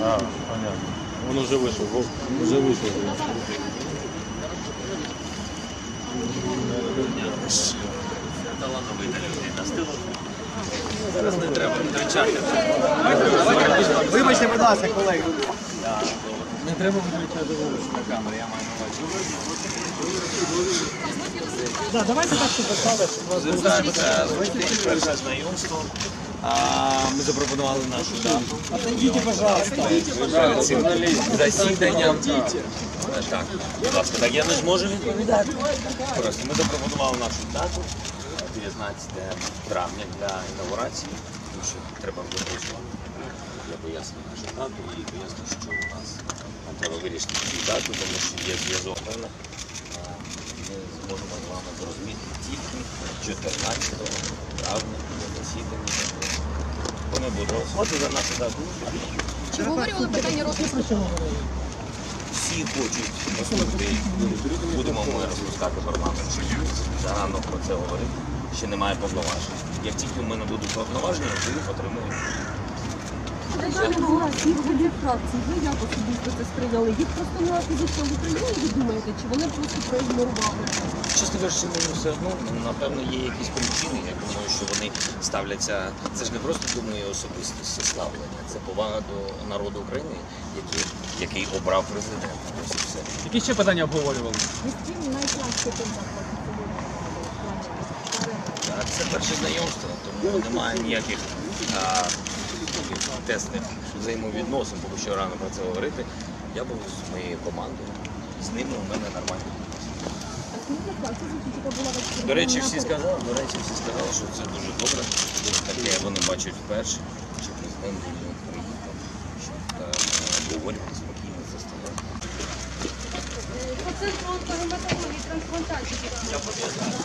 А, понятно. Он уже вышел, Вов, уже вышел. Талановита людина. Стилу. Зараз не треба витрачати. Вибачте, будь ласка, колеги. Не треба витрачати вулицю на камеру, я маю на увазі. Да, давайте так, щоб писали, щоб вас Звертаємося з перше знайомство. А, ми запропонували нашу дату. Отойдите, пожалуйста. Засідання. Е, Так, будь ласка, так я не зможу відповідати. Просто ми запропонували нашу дату 19 травня для інаугурації, тому що треба випрацювати. Я поясню нашу дату і поясню, що у нас нам треба вирішити цю дату, тому що є зв'язок. Певно, е, Ми зможемо з вами зрозуміти тільки 14 травня на засіданні. Вони будуть голосувати за нашу дату. Чи обговорювали питання розпуску? Всі хочуть послухати, будемо ми розпускати парламент. Зарано про це говорити. Ще немає повноважень. Як тільки в мене будуть повноваження, ви їх фракції, ви як особисто це сприйняли? Їх просто не фізично в Україні, ви думаєте, чи вони просто проігнорували? Чесно кажучи, мені все одно, напевно, є якісь причини. Я думаю, що вони ставляться. Це ж не просто думаю особистості ставлення, це повага до народу України, який, який обрав президента. Ось і все. Які ще питання обговорювали? Так, Це перше знайомство, тому немає ніяких а, тесних взаємовідносин, поки що рано про це говорити. Я був з моєю командою. З ними у мене нормальні відносини. До речі, всі сказали, до речі, всі сказали, що це дуже добре, таке вони бачать вперше, що президент приїхав, що обговорювати е, спокійно за столом. Я пам'ятаю.